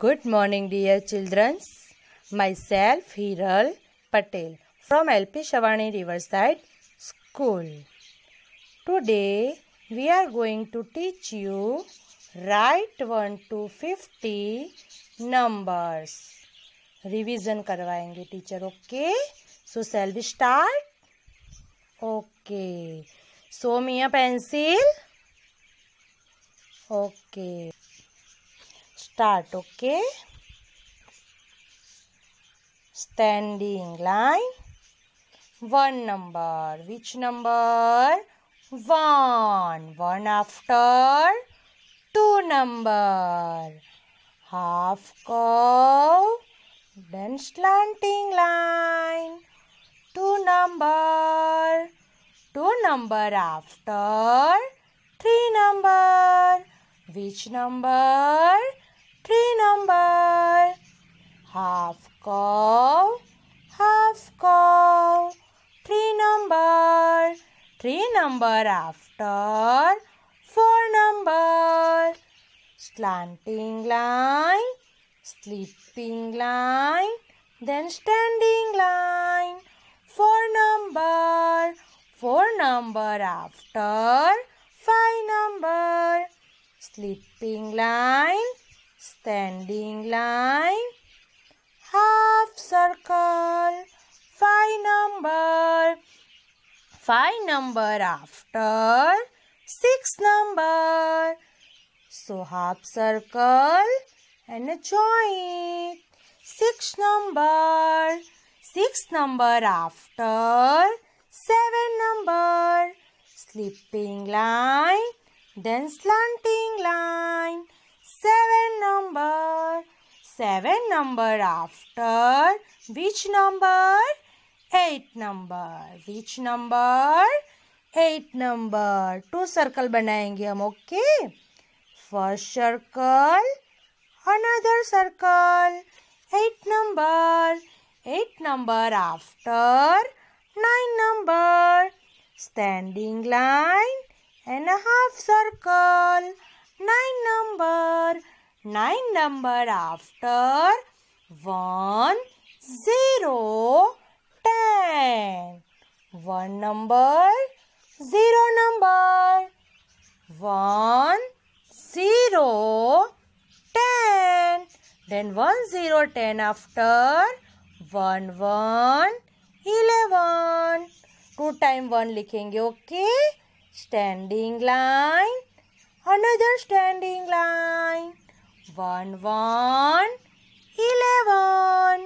Good morning, dear children. Myself, Hiral Patel from LP Shavani Riverside School. Today, we are going to teach you write 1 to 50 numbers. Revision करवाएँगे teacher okay so shall we start okay so me a pencil okay start okay? Standing line. One number. Which number? One. One after. Two number. Half curve. Then slanting line. Two number. Two number after. Three number. Which number number after four number. Slanting line sleeping line then standing line. Four number four number after five number. Sleeping line standing line half circle five number five number after. Six number. So half circle and a joint. Six number. Six number after. Seven number. Sleeping line then slanting line. Seven number. Seven number after. Which number eight number which number eight number two circle बनाएँगे हम okay first circle another circle eight number eight number after nine number standing line and half circle nine number nine number after one zero ten one number zero number one zero ten then one zero ten after one one eleven two time one लिखेंगे okay standing line another standing line one one eleven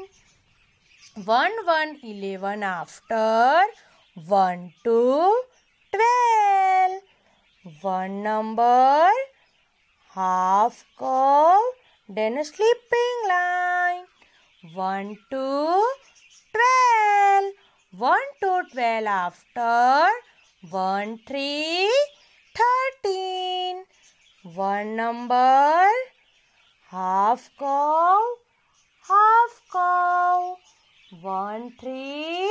one one eleven after one two twelve. One number half curve then a sleeping line. One two twelve. One two twelve after one three thirteen. One number half cow half cow one three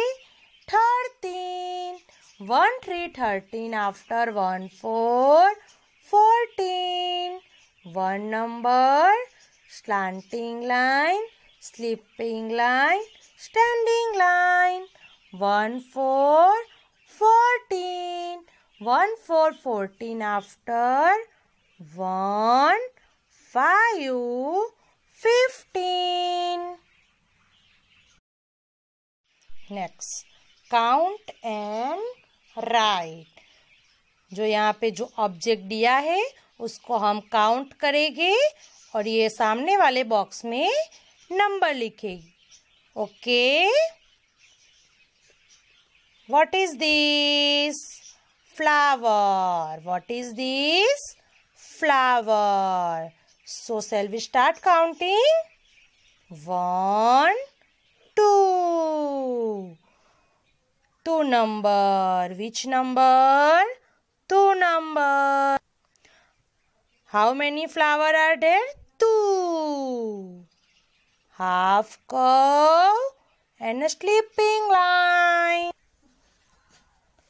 thirteen. One three thirteen. After one four fourteen. One number slanting line slipping line standing line. One four fourteen. One four fourteen. After one five fifteen next count and right जो यहाँ पे जो object दिया है, उसको हम count करेंगे और ये सामने वाले बॉक्स में number लिखेगी okay what is this flower what is this flower so self start counting one two. Two number. Which number? Two number. How many flower are there? Two. Half curve and a sleeping line.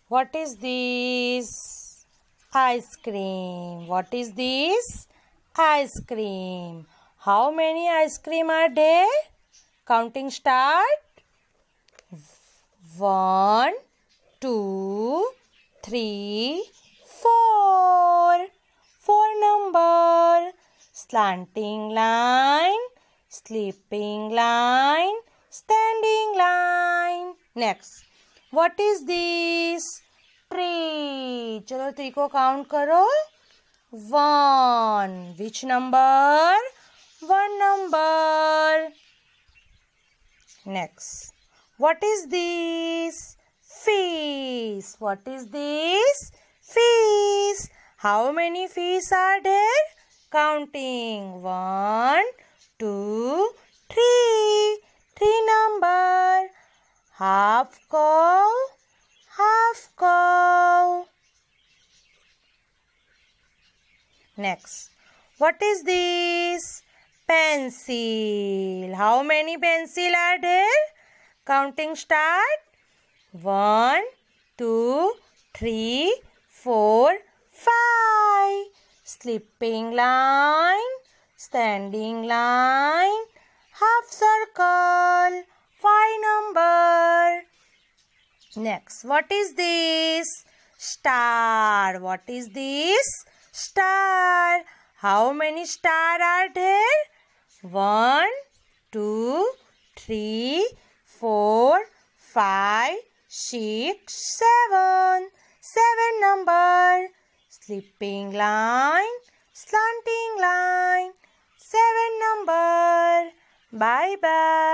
What is this? Ice cream. What is this? Ice cream. How many ice cream are there? Counting start. One, two, three, four. Four number. Slanting line, sleeping line, standing line. Next. What is this? Tree. चलो tree को count करो. One. Which number? One number. Next. What is this? Fish. What is this? Fish. How many fish are there? Counting. One, two, three. Three number. Half cow. Half cow. Next. What is this? Pencil. How many pencil are there? Counting start. One, two, three, four, five. Slipping line, standing line, half circle, five number. Next, what is this? Star. What is this? Star. How many star are there? One, two, three, four, five, six, seven. Seven number. Sleeping line, slanting line. Seven number. Bye bye.